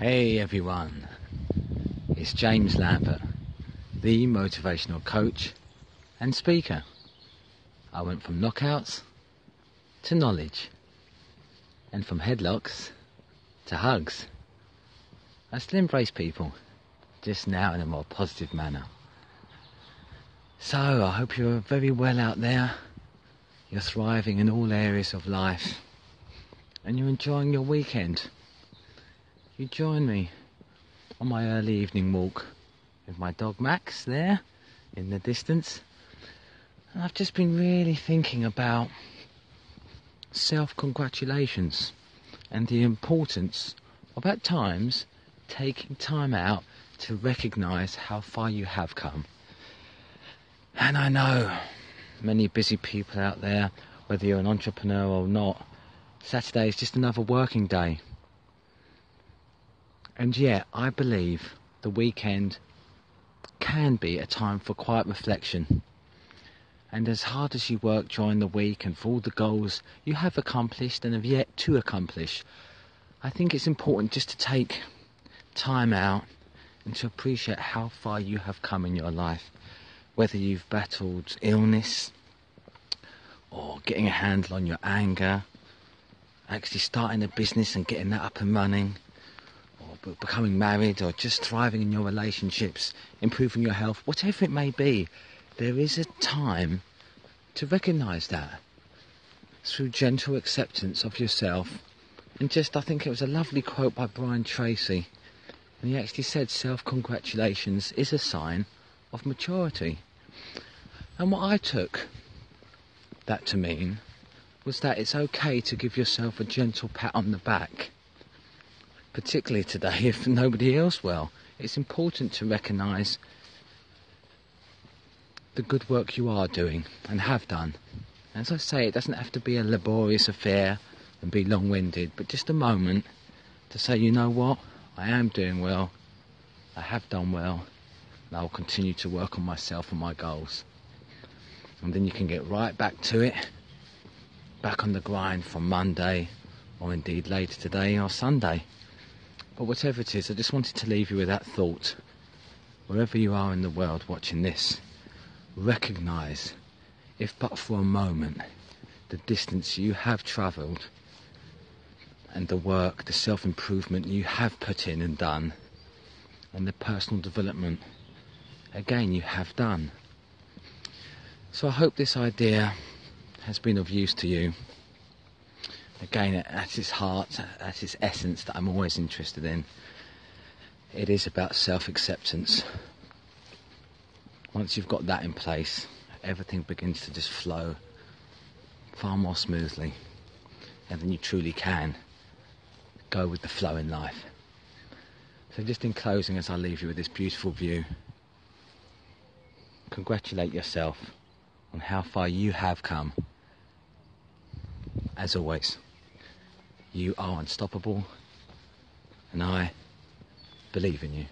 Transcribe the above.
Hey everyone, it's James Lambert, the motivational coach and speaker. I went from knockouts to knowledge and from headlocks to hugs. I still embrace people, just now in a more positive manner. So I hope you're very well out there, you're thriving in all areas of life, and you're enjoying your weekend you join me on my early evening walk with my dog Max there in the distance. And I've just been really thinking about self congratulations and the importance of at times taking time out to recognize how far you have come. And I know many busy people out there, whether you're an entrepreneur or not, Saturday is just another working day. And yet, I believe the weekend can be a time for quiet reflection. And as hard as you work during the week and for all the goals you have accomplished and have yet to accomplish, I think it's important just to take time out and to appreciate how far you have come in your life. Whether you've battled illness or getting a handle on your anger, actually starting a business and getting that up and running becoming married or just thriving in your relationships, improving your health, whatever it may be, there is a time to recognize that through gentle acceptance of yourself. And just, I think it was a lovely quote by Brian Tracy. And he actually said self congratulations is a sign of maturity. And what I took that to mean was that it's okay to give yourself a gentle pat on the back particularly today if nobody else will. It's important to recognise the good work you are doing and have done. As I say, it doesn't have to be a laborious affair and be long winded, but just a moment to say, you know what, I am doing well, I have done well, and I will continue to work on myself and my goals. And then you can get right back to it, back on the grind from Monday, or indeed later today or Sunday. But whatever it is, I just wanted to leave you with that thought. Wherever you are in the world watching this, recognize, if but for a moment, the distance you have travelled and the work, the self improvement you have put in and done, and the personal development, again, you have done. So I hope this idea has been of use to you again, at its heart, at its essence, that I'm always interested in, it is about self acceptance. Once you've got that in place, everything begins to just flow far more smoothly, and then you truly can go with the flow in life. So, just in closing, as I leave you with this beautiful view, congratulate yourself on how far you have come. As always. You are unstoppable, and I believe in you.